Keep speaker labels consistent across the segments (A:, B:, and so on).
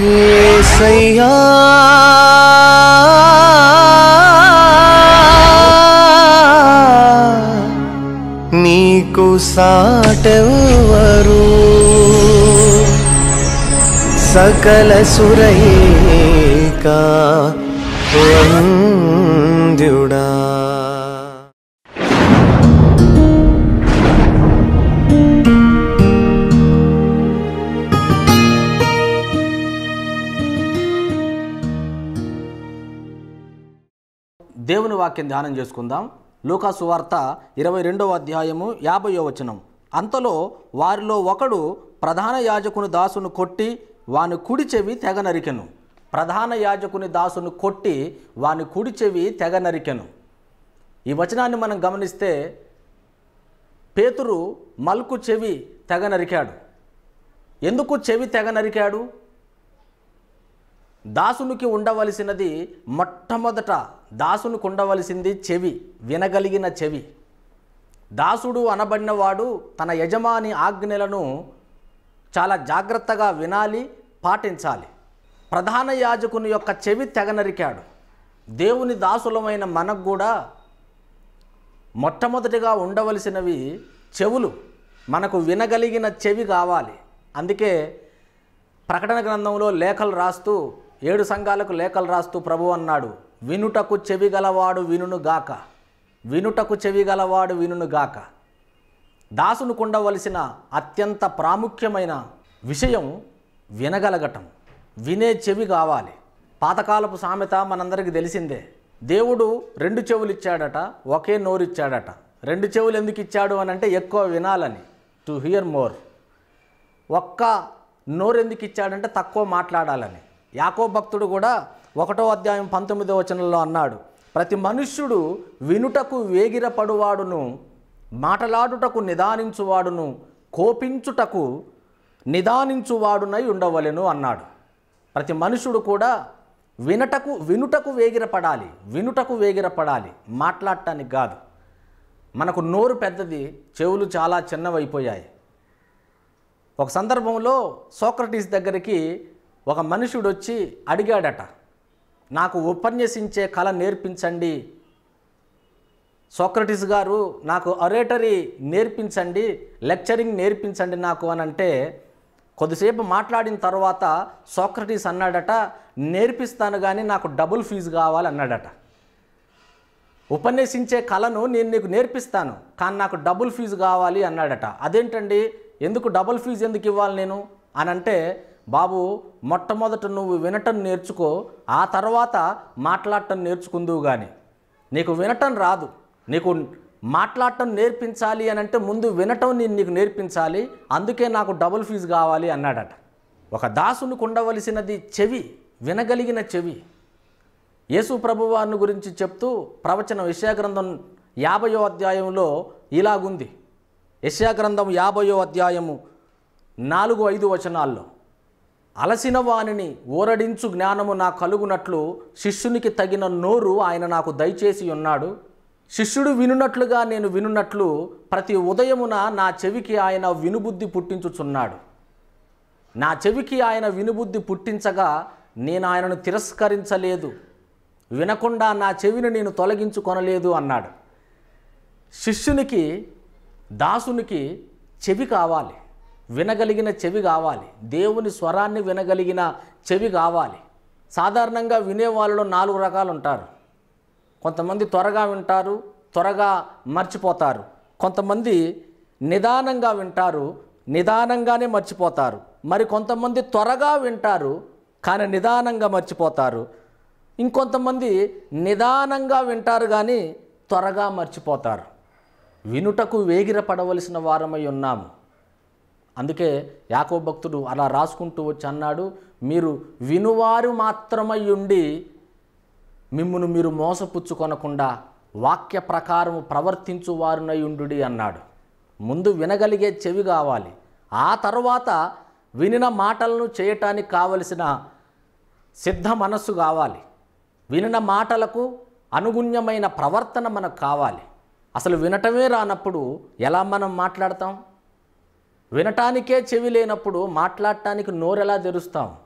A: ఏసయ్యా నీకు సాటెవరు సకల సురైక వంద్యుడా
B: వాక్యం ధ్యానం చేసుకుందాం. లూకా వార్త ఇరవై రెండవ అధ్యాయము యాభయో వచనం. అంతలో వారిలో ఒకడు ప్రధాన యాజకుని దాసును కొట్టి వాని కుడి చెవి తెగ నరికెను. ప్రధాన యాజకుని దాసును కొట్టి వాని కుడి చెవి తెగ నరికెను. ఈ వచనాన్ని మనం గమనిస్తే పేతురు మల్కు చెవి తెగ నరికాడు. ఎందుకు చెవి తెగ నరికాడు? దాసునికి ఉండవలసినది మొట్టమొదట దాసునికి ఉండవలసింది చెవి వినగలిగిన చెవి. దాసుడు అనబడినవాడు తన యజమాని ఆజ్ఞలను చాలా జాగ్రత్తగా వినాలి పాటించాలి. ప్రధాన యాజకుని యొక్క చెవి తెగనరికాడు. దేవుని దాసులమైన మనకు కూడా మొట్టమొదటిగా ఉండవలసినవి చెవులు. మనకు వినగలిగిన చెవి కావాలి. అందుకే ప్రకటన గ్రంథంలో లేఖలు రాస్తూ ఏడు సంఘాలకు లేఖలు రాస్తూ ప్రభు అన్నాడు వినుటకు చెవిగలవాడు వినుగాక వినును గాక. వినుటకు చెవిగలవాడు వినుగాక వినును గాక. అత్యంత ప్రాముఖ్యమైన విషయం వినగలగటం. వినే చెవి కావాలి. పాతకాలపు సామెత మనందరికీ తెలిసిందే. దేవుడు రెండు చెవులు ఇచ్చాడట ఒకే నోరు ఇచ్చాడట రెండు చెవులు ఎందుకు ఇచ్చాడు అని అంటే ఎక్కువ వినాలని. To hear more. ఒక్క నోరు ఎందుకు ఇచ్చాడంటే తక్కువ మాట్లాడాలని. యాకో భక్తుడు కూడా ఒకటో అధ్యాయం పంతొమ్మిదో వచనంలో అన్నాడు ప్రతి మనుష్యుడు వినుటకు వేగిరపడువాడును మాటలాడుటకు నిదానించువాడును కోపించుటకు నిదానించువాడునై ఉండవలెను అన్నాడు. ప్రతి మనుషుడు కూడా వినటకు వినుటకు వేగిరపడాలి వినుటకు వేగిరపడాలి మాట్లాడటానికి కాదు. మనకు నోరు పెద్దది చెవులు చాలా చిన్నవైపోయాయి. ఒక సందర్భంలో సోక్రటీస్ దగ్గరికి ఒక మనుషుడు వచ్చి అడిగాడట నాకు ఉపన్యసించే కళ నేర్పించండి. సోక్రటిస్ గారు నాకు అరేటరీ నేర్పించండి లెక్చరింగ్ నేర్పించండి నాకు అని అంటే కొద్దిసేపు మాట్లాడిన తర్వాత సోక్రటీస్ అన్నాడట నేర్పిస్తాను కానీ నాకు డబుల్ ఫీజు కావాలి అన్నాడట. ఉపన్యసించే కళను నేను నీకు నేర్పిస్తాను కానీ నాకు డబుల్ ఫీజు కావాలి అన్నాడట. అదేంటండి? ఎందుకు డబుల్ ఫీజు ఎందుకు ఇవ్వాలి నేను? అని అంటే బాబు మొట్టమొదట నువ్వు వినటం నేర్చుకో ఆ తర్వాత మాట్లాడటం నేర్చుకుందువు కానీ నీకు వినటం రాదు. నీకు మాట్లాడటం నేర్పించాలి అని అంటే ముందు వినటం నేను నీకు నేర్పించాలి. అందుకే నాకు డబుల్ ఫీజు కావాలి అన్నాడట. ఒక దాసును కొండవలసినది చెవి వినగలిగిన చెవి. యేసు ప్రభువారిని గురించి చెప్తూ ప్రవచనం యశాగ్రంథం యాభయో అధ్యాయంలో ఇలాగుంది. యశాగ్రంథం యాభయో అధ్యాయము నాలుగు ఐదు వచనాల్లో. అలసిన వానిని ఓరడించు జ్ఞానము నా కలుగునట్లు శిష్యునికి తగిన నోరు ఆయన నాకు దయచేసి ఉన్నాడు. శిష్యుడు వినున్నట్లుగా నేను వినున్నట్లు ప్రతి ఉదయమున నా చెవికి ఆయన వినుబుద్ధి పుట్టించుచున్నాడు. నా చెవికి ఆయన వినుబుద్ధి పుట్టించగా నేను ఆయనను తిరస్కరించలేదు. వినకుండా నా చెవిని నేను తొలగించుకొనలేదు అన్నాడు. శిష్యునికి దాసునికి చెవి కావాలి. వినగలిగిన చెవి కావాలి. దేవుని స్వరాన్ని వినగలిగిన చెవి కావాలి. సాధారణంగా వినే వాళ్ళలో నాలుగు రకాలు ఉంటారు. కొంతమంది త్వరగా వింటారు త్వరగా మర్చిపోతారు. కొంతమంది నిదానంగా వింటారు నిదానంగానే మర్చిపోతారు. మరి కొంతమంది త్వరగా వింటారు కానీ నిదానంగా మర్చిపోతారు. ఇంకొంతమంది నిదానంగా వింటారు కానీ త్వరగా మర్చిపోతారు. వినుటకు వేగిరపడవలసిన వారమై ఉన్నాము. అందుకే యాకో భక్తుడు అలా రాసుకుంటూ వచ్చి అన్నాడు మీరు వినువారు మాత్రమై ఉండి మిమ్మును మీరు మోసపుచ్చుకొనకుండా వాక్య ప్రకారము ప్రవర్తించు వారునయుండు అన్నాడు. ముందు వినగలిగే చెవి కావాలి. ఆ తర్వాత వినిన మాటలను చేయటానికి కావలసిన సిద్ధ మనస్సు కావాలి. వినిన మాటలకు అనుగుణ్యమైన ప్రవర్తన మనకు కావాలి. అసలు వినటమే రానప్పుడు ఎలా మనం మాట్లాడతాం? వినటానికే చెవి లేనప్పుడు మాట్లాడటానికి నోరెలా తెరుస్తాం?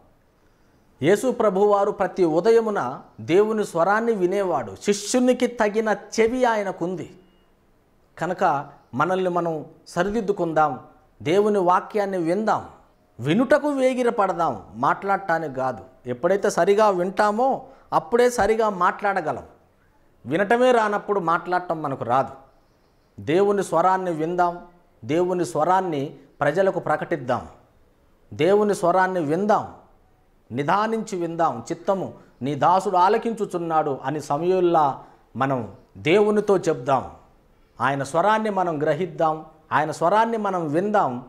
B: యేసు ప్రభువారు ప్రతి ఉదయమున దేవుని స్వరాన్ని వినేవాడు. శిష్యునికి తగిన చెవి ఆయనకుంది. కనుక మనల్ని మనం సరిదిద్దుకుందాం. దేవుని వాక్యాన్ని విందాం. వినుటకు వేగిరపడదాం. మాట్లాడటానికి కాదు. ఎప్పుడైతే సరిగా వింటామో అప్పుడే సరిగా మాట్లాడగలం. వినటమే రానప్పుడు మాట్లాడటం మనకు రాదు. దేవుని స్వరాన్ని విందాం. దేవుని స్వరాన్ని ప్రజలకు ప్రకటిద్దాం. దేవుని స్వరాన్ని విందాం. నిదానించి విందాం. చిత్తము నీ దాసుడు ఆలకించుచున్నాడు అని సమయంలా మనం దేవునితో చెప్దాం. ఆయన స్వరాన్ని మనం గ్రహిద్దాం. ఆయన స్వరాన్ని మనం విందాం.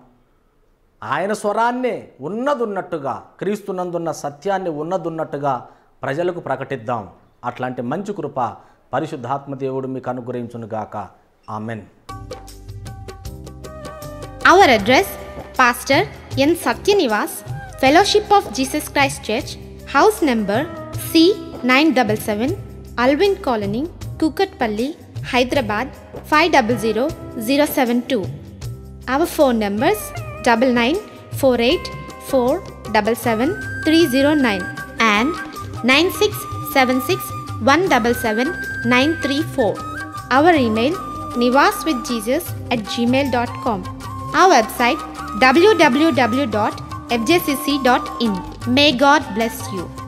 B: ఆయన స్వరాన్నే ఉన్నదున్నట్టుగా క్రీస్తునందున్న సత్యాన్ని ఉన్నదున్నట్టుగా ప్రజలకు ప్రకటిద్దాం. అట్లాంటి మంచి కృప పరిశుద్ధాత్మ దేవుడు మీకు అనుగ్రహించునుగాక. Amen.
C: Our address Pastor N. Satyanivas, Fellowship of Jesus Christ Church, House number C977, Alvin Colony, Kukatpalli, Hyderabad 500072. Our phone numbers 9948477309 and 9676177934. Our email nivaswithjesus at gmail.com. Our website www.fjcc.in. May God bless you.